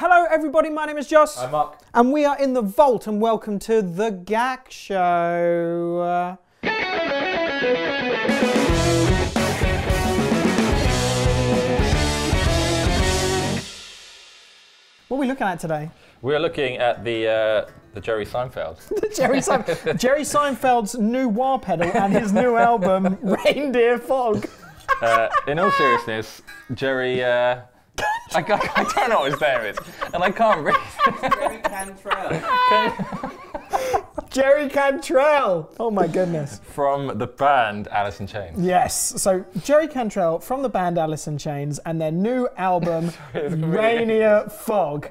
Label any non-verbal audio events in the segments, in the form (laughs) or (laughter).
Hello, everybody. My name is Joss. I'm Mark. And we are in the vault, and welcome to the GAK Show. What are we looking at today? We're looking at the uh, the Jerry Seinfeld. (laughs) the Jerry, Sein- Jerry Seinfeld's new wah pedal and his new album, (laughs) Reindeer Fog. Uh, in all seriousness, Jerry. Uh, I, I, I don't know what his name is, and I can't read. Jerry Cantrell. Jerry Cantrell. Oh my goodness. From the band Alice in Chains. Yes. So Jerry Cantrell from the band Alice in Chains and their new album, (laughs) It's Rainier Fog.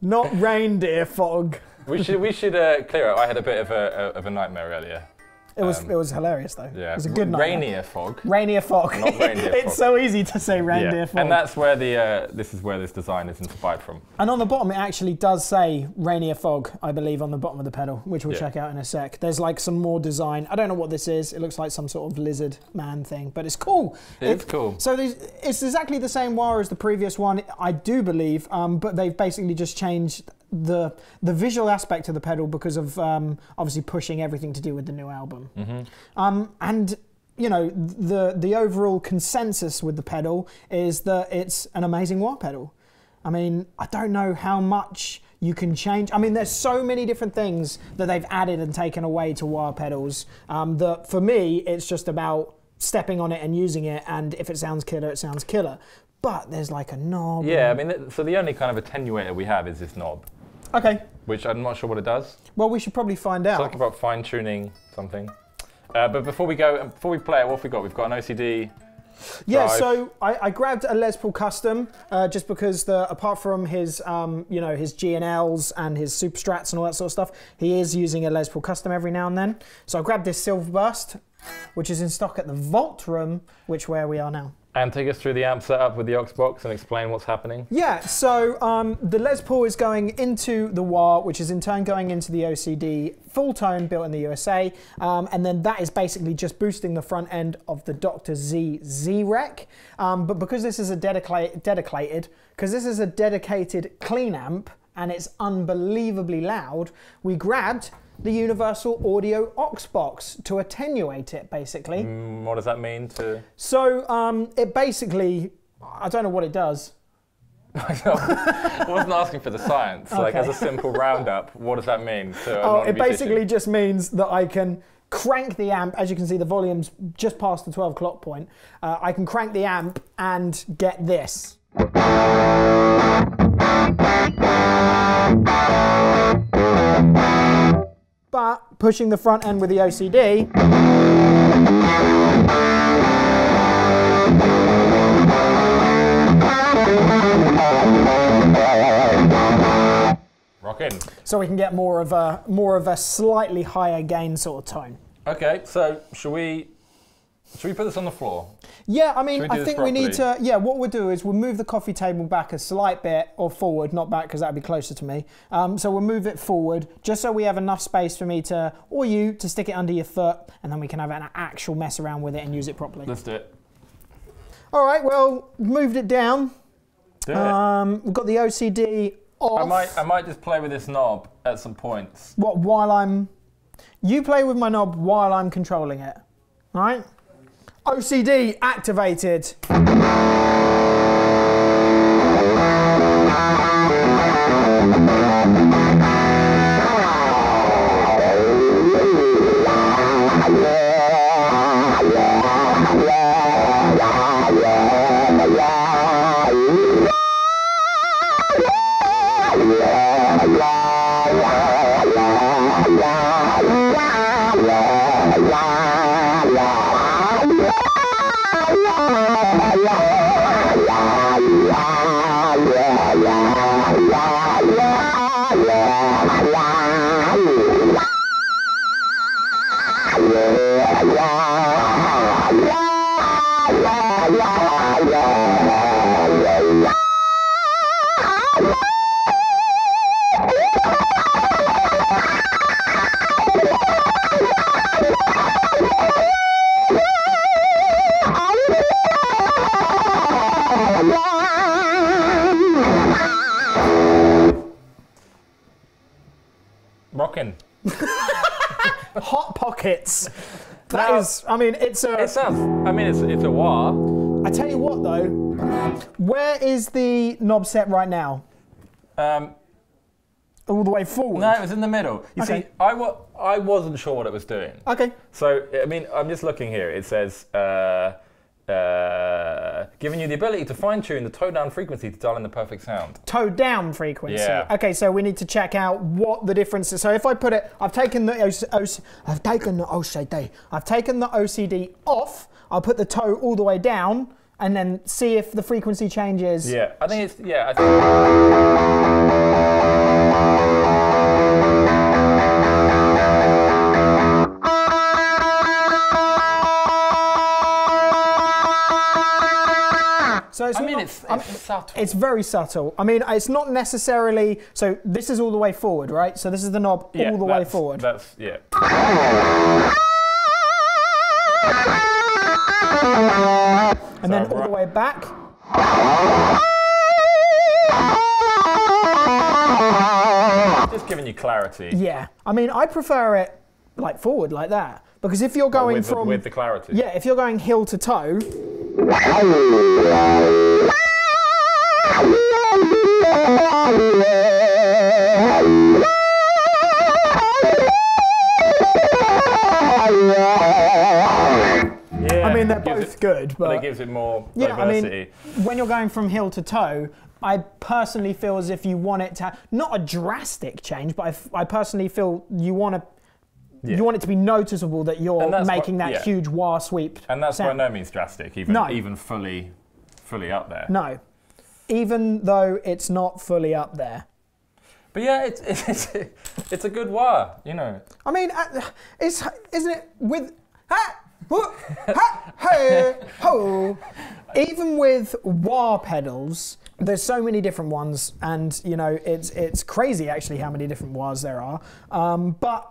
Not Reindeer Fog. We should we should uh, clear up. I had a bit of a of a nightmare earlier. It was Um, it was hilarious though. Yeah, It was a good night. rainier fog. Rainier Fog. Not reindeer (laughs) it's fog. so easy to say reindeer Yeah. fog. And that's where the uh, this is where this design is inspired from. And on the bottom, it actually does say Rainier Fog, I believe, on the bottom of the pedal, which we'll Yeah. check out in a sec. There's like some more design. I don't know what this is. It looks like some sort of lizard man thing, but it's cool. It's cool. So it's exactly the same wire as the previous one, I do believe, um, but they've basically just changed the the visual aspect of the pedal because of um, obviously pushing everything to do with the new album. Mm-hmm. Um, and you know the the overall consensus with the pedal is that it's an amazing wah pedal. I mean, I don't know how much you can change. I mean, there's so many different things that they've added and taken away to wah pedals um, that for me, it's just about stepping on it and using it. And if it sounds killer, it sounds killer. But there's like a knob. Yeah, I mean, so the only kind of attenuator we have is this knob, Okay. which I'm not sure what it does. Well, we should probably find It's out. like about fine tuning something. Uh, but before we go, before we play it, what have we got? We've got an OCD. Yeah, drive. so I, I grabbed a Les Paul Custom uh, just because the apart from his um, you know his G and Ls and his Super Strats and all that sort of stuff, he is using a Les Paul Custom every now and then. So I grabbed this Silver Burst, which is in stock at the Vault Room, which where we are now. And take us through the amp setup with the OX box and explain what's happening. Yeah, so um, the Les Paul is going into the wah, which is in turn going into the OCD Fulltone built in the USA, um, and then that is basically just boosting the front end of the Dr. Z Z Wreck. Um, but because this is a dedicated, because this is a dedicated clean amp and it's unbelievably loud, we grabbed the Universal Audio OX box to attenuate it, basically. Mm, what does that mean to? So um, it basically, I don't know what it does. (laughs) I wasn't asking for the science. Like as a simple roundup, what does that mean to? Oh, it basically just means that I can crank the amp. As you can see, the volume's just past the 12 o'clock point. Uh, I can crank the amp and get this. But pushing the front end with the OCD, rocking. so we can get more of a more of a slightly higher gain sort of tone. Okay, so should we? Should we put this on the floor? Yeah, I mean, Should we do I this think we need to. Yeah, what we'll do is we'll move the coffee table back a slight bit or forward, not back because that'd be closer to me. Um, so we'll move it forward just so we have enough space for me to, or you, to stick it under your foot, and then we can have an actual mess around with it and use it properly. Let's do it. All right, well, moved it down. Do it. Um, we've got the OCD off. I might, I might just play with this knob at some points. What while I'm? You play with my knob while I'm controlling it. All right. OCD activated. I mean, it's a. It sounds. I mean, it's it's a wah. I tell you what though, where is the knob set right now? Um, All the way forward. no, it was in the middle. You Okay. see, I wa- I wasn't sure what it was doing. Okay. So, I mean, I'm just looking here. It says, uh, uh, giving you the ability to fine tune the tone down frequency to dial in the perfect sound. Toe down frequency. Yeah. Okay, so we need to check out what the difference is. So if I put it, I've taken the OC, OC, I've taken the OCD, I've taken the OCD off. I'll put the toe all the way down, and then see if the frequency changes. Yeah, I think it's, yeah, mean, it's, I'm- it's subtle. It's very subtle. I mean, it's not necessarily. So this is all the way forward, right? So this is the knob Yeah, all the way forward. That's, yeah. and then So all the way back. Just giving you clarity. Yeah. I mean, I prefer it like forward like that because if you're going with, the- from with the clarity. yeah, if you're going heel to toe, good, But but it gives it more yeah, I mean, when you're going from heel to toe. I personally feel as if you want it to not a drastic change, but I personally feel you want to Yeah. you want it to be noticeable that you're that's what- making that yeah. huge wah sweep. and that's by no means drastic, even No. even fully fully up there. No, even though it's not fully up there. But yeah, it's (laughs) it's it's a good wah, you know. I mean, uh, it's isn't it with ha, Even with wah pedals, there's so many different ones, and you know it's it's crazy actually how many different wahs there are. Um, but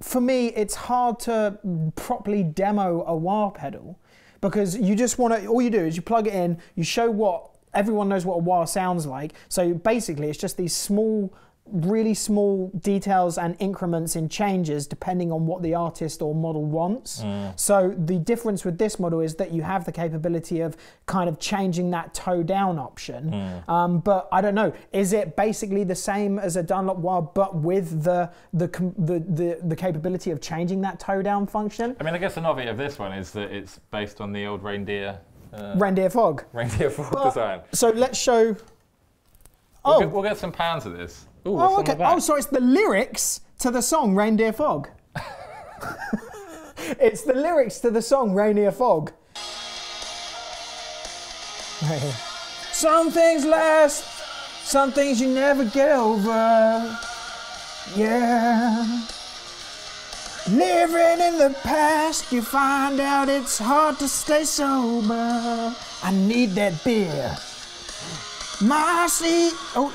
for me, it's hard to properly demo a wah pedal because you just want to. All you do is you plug it in, you show what everyone knows what a wah sounds like. So basically, it's just these small, really small details and increments in changes depending on what the artist or model wants. So the difference with this model is that you have the capability of kind of changing that toe down option. Um, but I don't know, is it basically the same as a Dunlop wah, but with the the the, the, the capability of changing that toe down function? I mean, I guess the novelty of this one is that it's based on the old reindeer uh, Reindeer fog. reindeer fork Well, design. So let's show. We'll, Oh, get, we'll get some pounds of this. Ooh, oh, okay. Oh, so it's the lyrics to the song Reindeer Fog. (laughs) it's the lyrics to the song Reindeer Fog. Right here. Some things last, some things you never get over. Yeah. Living in the past, you find out it's hard to stay sober. I need that beer. My see, oh,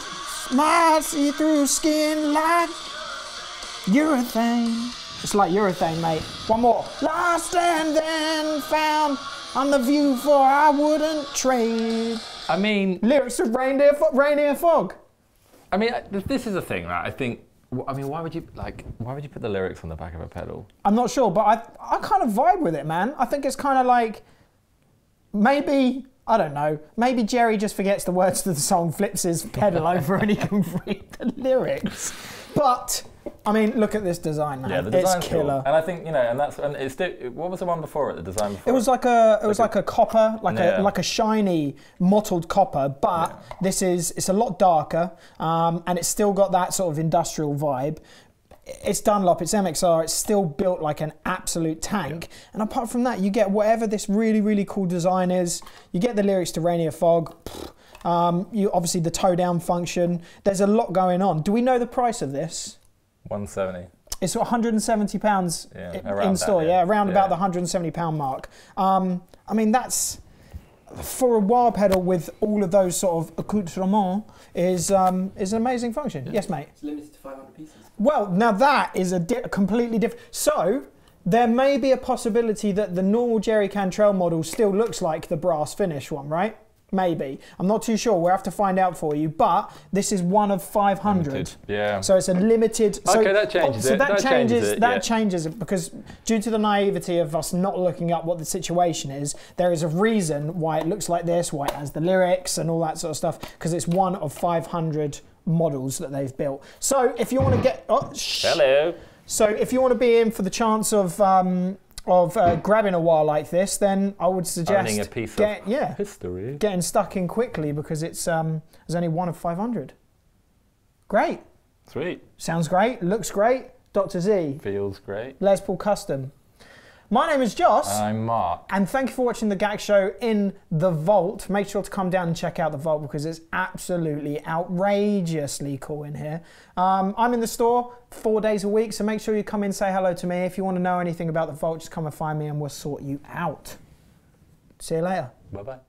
my see-through skin like urethane. It's like urethane, mate. One more. Lost and then found on the view for I wouldn't trade. I mean, Lyrics of Reindeer, Fo- Reindeer Fog. I mean, uh, this is the thing, right? I think. I mean, why would you like? Why would you put the lyrics on the back of a pedal? I'm not sure, but I, I kind of vibe with it, man. I think it's kind of like maybe I don't know. Maybe Jerry just forgets the words to the song, flips his pedal over, and he can (laughs) read the lyrics. But I mean, look at this design, man. Yeah, the it's design's cool. killer. And I think you know, and that's and it's still, what was the one before it? The design before It was like a it was like Like a copper, like Yeah. a like a shiny mottled copper, but this is it's a lot darker, um, and it's still got that sort of industrial vibe. It's Dunlop, it's MXR, it's still built like an absolute tank. And apart from that, you get whatever this really really cool design is. You get the lyrics to Rainier Fog. Um, you obviously the toe down function. There's a lot going on. Do we know the price of this? 170. It's 170 pounds Yeah, in around that, store. yeah. Yeah, around about the 170 pound mark. Um, I mean, that's for a wah pedal with all of those sort of accoutrements is um, is an amazing function. Yes, mate. It's limited to 500 pieces. Well, now that is a di- completely different. So there may be a possibility that the normal Jerry Cantrell model still looks like the brass finish one, right? Maybe. I'm not too sure. We'll have to find out for you. But this is one of 500. Limited, yeah. So it's a limited. So, Okay, that changes so it. that, That changes. changes it, that yeah. changes it because due to the naivety of us not looking up what the situation is, there is a reason why it looks like this, why it has the lyrics and all that sort of stuff. Because it's one of 500 models that they've built. So if you want to get, oh. Hello. So if you want to be in for the chance of um, of uh, grabbing a wire like this, then I would suggest Owning a piece get, of yeah history. getting stuck in quickly because it's um, there's only one of 500. Great, Sweet. sounds great, looks great. Dr. Z, Feels great. Les Paul Custom. My name is Joss. I'm Mark. and thank you for watching the GAK Show in the Vault. Make sure to come down and check out the Vault because it's absolutely outrageously cool in here. Um, I'm in the store four days a week, so make sure you come in, say hello to me. If you want to know anything about the Vault, just come and find me and we'll sort you out. See you later. Bye bye.